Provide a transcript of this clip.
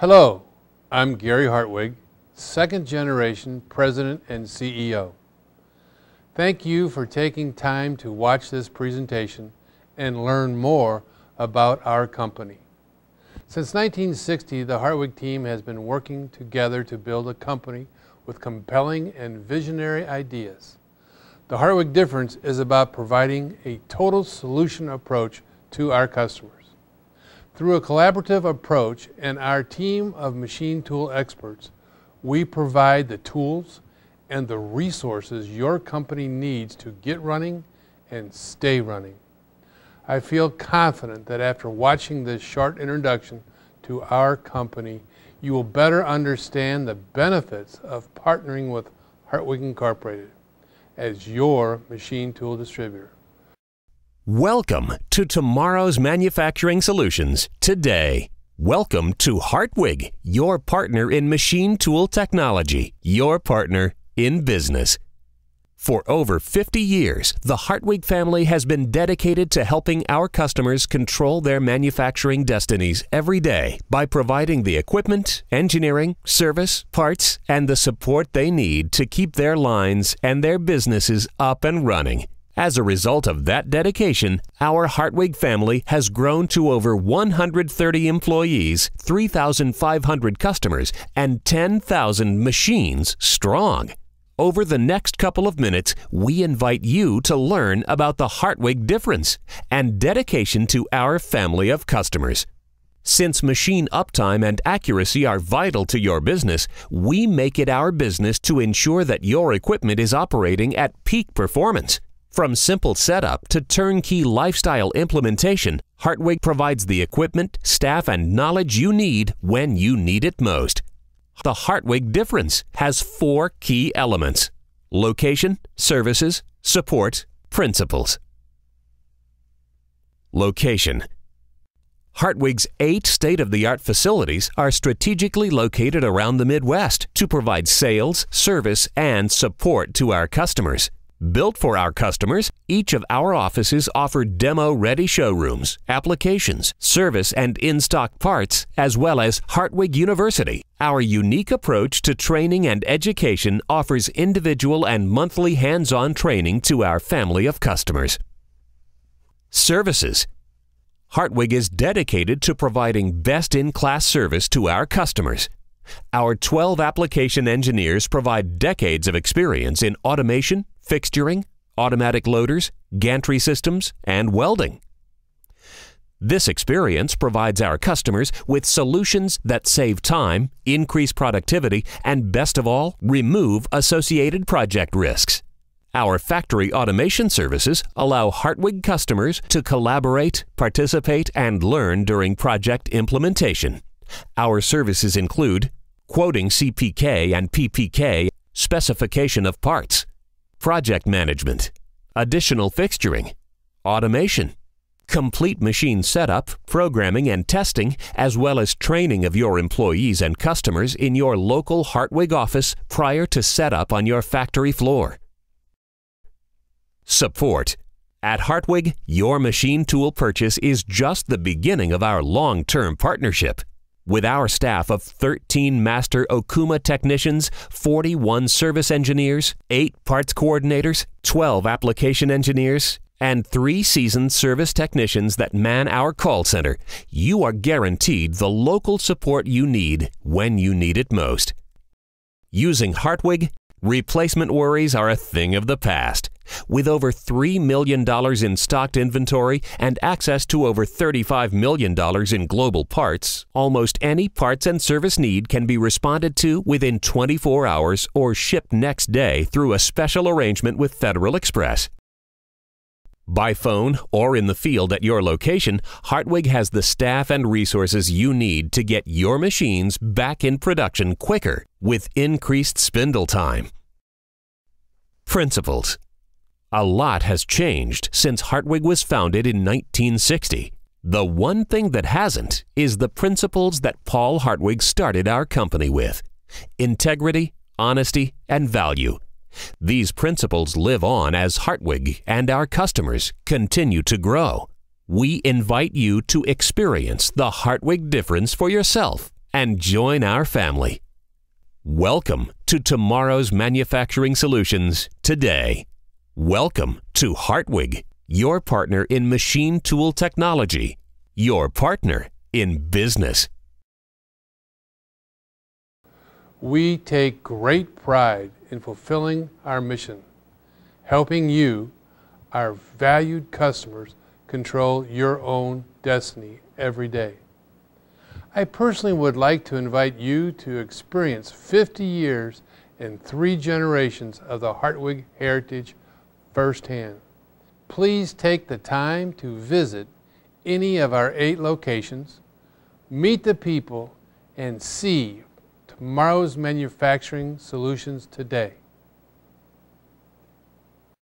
Hello, I'm Gary Hartwig, second generation president and CEO. Thank you for taking time to watch this presentation and learn more about our company. Since 1960, the Hartwig team has been working together to build a company with compelling and visionary ideas. The Hartwig difference is about providing a total solution approach to our customers. Through a collaborative approach and our team of machine tool experts, we provide the tools and the resources your company needs to get running and stay running. I feel confident that after watching this short introduction to our company, you will better understand the benefits of partnering with Hartwig Incorporated as your machine tool distributor. Welcome to tomorrow's manufacturing solutions today. Welcome to Hartwig, your partner in machine tool technology, your partner in business. For over 50 years, the Hartwig family has been dedicated to helping our customers control their manufacturing destinies every day by providing the equipment, engineering, service, parts, and the support they need to keep their lines and their businesses up and running. As a result of that dedication, our Hartwig family has grown to over 130 employees, 3,500 customers, and 10,000 machines strong. Over the next couple of minutes, we invite you to learn about the Hartwig difference and dedication to our family of customers. Since machine uptime and accuracy are vital to your business, we make it our business to ensure that your equipment is operating at peak performance. From simple setup to turnkey lifestyle implementation, Hartwig provides the equipment, staff, and knowledge you need when you need it most. The Hartwig difference has four key elements location, services, support, principles. Location Hartwig's eight state of the art facilities are strategically located around the Midwest to provide sales, service, and support to our customers. Built for our customers, each of our offices offer demo-ready showrooms, applications, service and in-stock parts, as well as Hartwig University. Our unique approach to training and education offers individual and monthly hands-on training to our family of customers. Services Hartwig is dedicated to providing best-in-class service to our customers. Our 12 application engineers provide decades of experience in automation, fixturing, automatic loaders, gantry systems, and welding. This experience provides our customers with solutions that save time, increase productivity, and best of all, remove associated project risks. Our factory automation services allow Hartwig customers to collaborate, participate, and learn during project implementation. Our services include quoting CPK and PPK, specification of parts, project management, additional fixturing, automation, complete machine setup, programming, and testing, as well as training of your employees and customers in your local Hartwig office prior to setup on your factory floor. Support. At Hartwig, your machine tool purchase is just the beginning of our long-term partnership. With our staff of 13 master Okuma technicians, 41 service engineers, 8 parts coordinators, 12 application engineers, and 3 seasoned service technicians that man our call center, you are guaranteed the local support you need when you need it most. Using Hartwig, replacement worries are a thing of the past. With over $3 million in stocked inventory and access to over $35 million in global parts, almost any parts and service need can be responded to within 24 hours or shipped next day through a special arrangement with Federal Express. By phone or in the field at your location, Hartwig has the staff and resources you need to get your machines back in production quicker with increased spindle time. Principles a lot has changed since Hartwig was founded in 1960. The one thing that hasn't is the principles that Paul Hartwig started our company with integrity, honesty, and value. These principles live on as Hartwig and our customers continue to grow. We invite you to experience the Hartwig difference for yourself and join our family. Welcome to tomorrow's manufacturing solutions today. Welcome to Hartwig, your partner in machine tool technology, your partner in business. We take great pride in fulfilling our mission, helping you, our valued customers, control your own destiny every day. I personally would like to invite you to experience 50 years and three generations of the Hartwig heritage firsthand. Please take the time to visit any of our eight locations, meet the people, and see tomorrow's manufacturing solutions today.